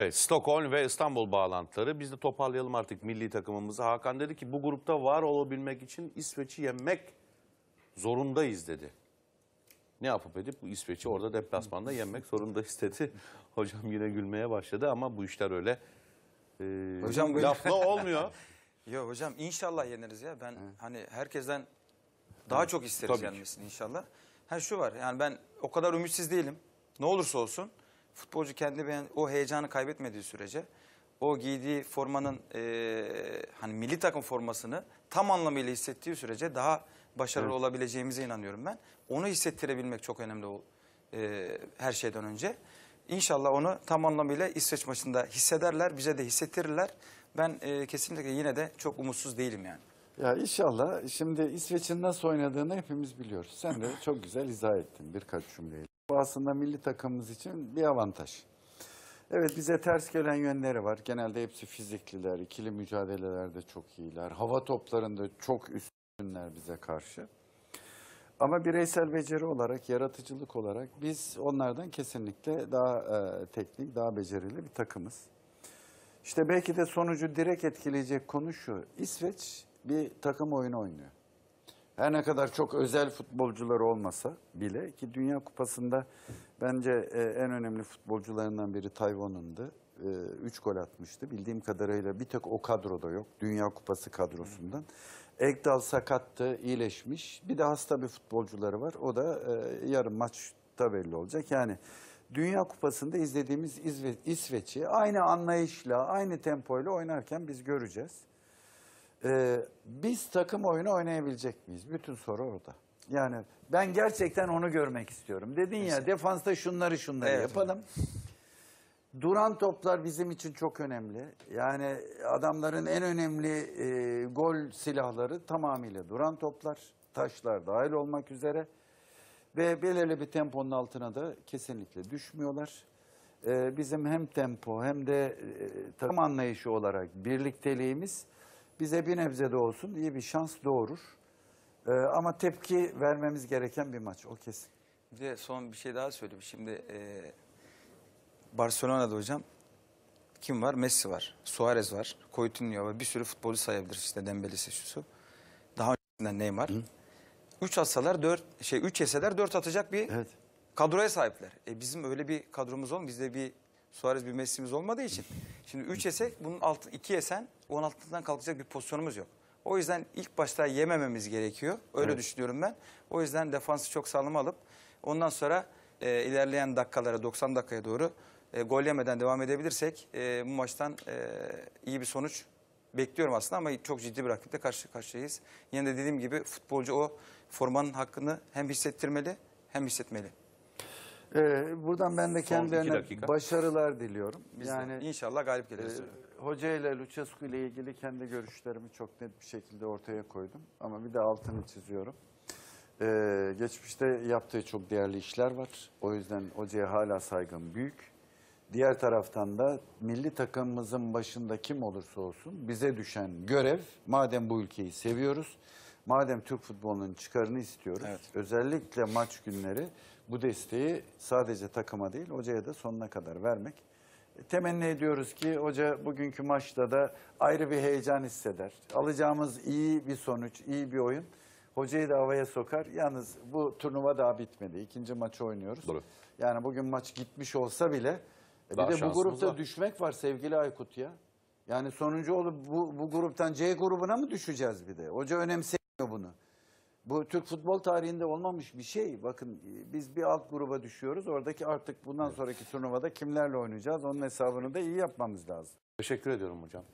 Evet, Stockholm ve İstanbul bağlantıları. Biz de toparlayalım artık milli takımımızı. Hakan dedi ki bu grupta var olabilmek için İsveç'i yenmek zorundayız dedi. Ne yapıp edip bu İsveç'i orada deplasmanda yenmek zorundayız dedi. Hocam yine gülmeye başladı ama bu işler öyle e, Hocam lafla olmuyor. Yo hocam inşallah yeneriz ya. Ben hani herkesten daha çok isteriz yenmesini inşallah. Ha şu var yani ben o kadar ümitsiz değilim. Ne olursa olsun futbolcu kendi beğen, o heyecanı kaybetmediği sürece o giydiği formanın eee, hani milli takım formasını tam anlamıyla hissettiği sürece daha başarılı olabileceğimize inanıyorum ben. Onu hissettirebilmek çok önemli o, eee, her şeyden önce. İnşallah onu tam anlamıyla İsveç maçında hissederler, bize de hissettirirler. Ben eee, kesinlikle yine de çok umutsuz değilim yani. Ya inşallah şimdi İsveç'in nasıl oynadığını hepimiz biliyoruz. Sen de çok güzel izah ettin birkaç cümleyle. Bu aslında milli takımımız için bir avantaj. Evet bize ters gelen yönleri var. Genelde hepsi fizikliler, ikili mücadelelerde çok iyiler. Hava toplarında çok üstünler bize karşı. Ama bireysel beceri olarak, yaratıcılık olarak biz onlardan kesinlikle daha e, teknik, daha becerili bir takımız. İşte belki de sonucu direkt etkileyecek konu şu. İsveç bir takım oyunu oynuyor. Her ne kadar çok özel futbolcular olmasa bile ki Dünya Kupası'nda bence e, en önemli futbolcularından biri Tayvan'ındı. E, Üç gol atmıştı. Bildiğim kadarıyla bir tek o kadroda yok. Dünya Kupası kadrosundan. Ekdal sakattı, iyileşmiş. Bir de hasta bir futbolcuları var. O da e, yarın maçta belli olacak. Yani Dünya Kupası'nda izlediğimiz İsveç'i aynı anlayışla, aynı tempoyla oynarken biz göreceğiz. Ee, biz takım oyunu oynayabilecek miyiz? Bütün soru orada. Yani ben gerçekten onu görmek istiyorum. Dedin ya defansta şunları şunları Evet yapalım. Duran toplar bizim için çok önemli. Yani adamların en önemli e, gol silahları tamamıyla duran toplar, taşlar dahil olmak üzere. Ve belirli bir temponun altına da kesinlikle düşmüyorlar. Ee, bizim hem tempo hem de e, takım anlayışı olarak birlikteliğimiz bize bir nebze de olsun iyi bir şans doğurur. Ee, ama tepki vermemiz gereken bir maç o kesin. Bir de son bir şey daha söyleyeyim. Şimdi e, Barcelona'da hocam kim var? Messi var, Suarez var, Coutinho var. Bir sürü futbolcu sayabiliriz işte Dembele'si şusu. Daha öncesinden Neymar. Üç atsalar dört, şey üç yeseler dört atacak bir Evet. kadroya sahipler. E bizim öyle bir kadromuz olmuyor. Bizde bir Suarez bir Messi'miz olmadığı için. Şimdi üç yesek bunun altı, iki yesen on altından kalkacak bir pozisyonumuz yok. O yüzden ilk başta yemememiz gerekiyor. Öyle düşünüyorum ben. O yüzden defansı çok sağlam alıp ondan sonra e, ilerleyen dakikalara 90 dakikaya doğru e, gol yemeden devam edebilirsek e, bu maçtan e, iyi bir sonuç bekliyorum aslında ama çok ciddi bir rakiple karşı karşıyayız. Yine de dediğim gibi futbolcu o formanın hakkını hem hissettirmeli hem hissetmeli. Ee, buradan ben de iki kendilerine dakika. başarılar diliyorum. Biz yani de inşallah galip e, geliriz. hoca ile Lucescu ile ilgili kendi görüşlerimi çok net bir şekilde ortaya koydum. Ama bir de altını çiziyorum. Ee, geçmişte yaptığı çok değerli işler var. O yüzden hocaya hala saygım büyük. Diğer taraftan da milli takımımızın başında kim olursa olsun bize düşen görev madem bu ülkeyi seviyoruz, madem Türk futbolunun çıkarını istiyoruz. Evet. Özellikle maç günleri bu desteği sadece takıma değil hocaya da sonuna kadar vermek. E, Temenni ediyoruz ki hoca bugünkü maçta da ayrı bir heyecan hisseder. Alacağımız iyi bir sonuç, iyi bir oyun hocayı da havaya sokar. Yalnız bu turnuva daha bitmedi. İkinci maçı oynuyoruz. Doğru. Yani bugün maç gitmiş olsa bile e, Daha bir de bu grupta var. düşmek var sevgili Aykut ya. Yani sonuncu olup bu, bu gruptan C grubuna mı düşeceğiz bir de? Hoca önemsemiyor bunu. Bu Türk futbol tarihinde olmamış bir şey. Bakın e, biz bir alt gruba düşüyoruz. Oradaki artık bundan sonraki turnuvada kimlerle oynayacağız? Onun hesabını da iyi yapmamız lazım. Teşekkür ediyorum hocam.